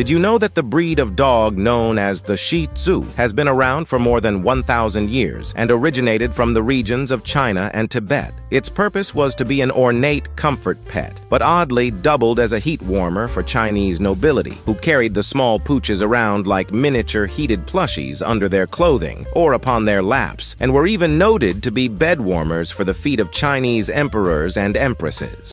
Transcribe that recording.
Did you know that the breed of dog known as the Shih Tzu has been around for more than 1,000 years and originated from the regions of China and Tibet? Its purpose was to be an ornate comfort pet, but oddly doubled as a heat warmer for Chinese nobility, who carried the small pooches around like miniature heated plushies under their clothing or upon their laps, and were even noted to be bed warmers for the feet of Chinese emperors and empresses.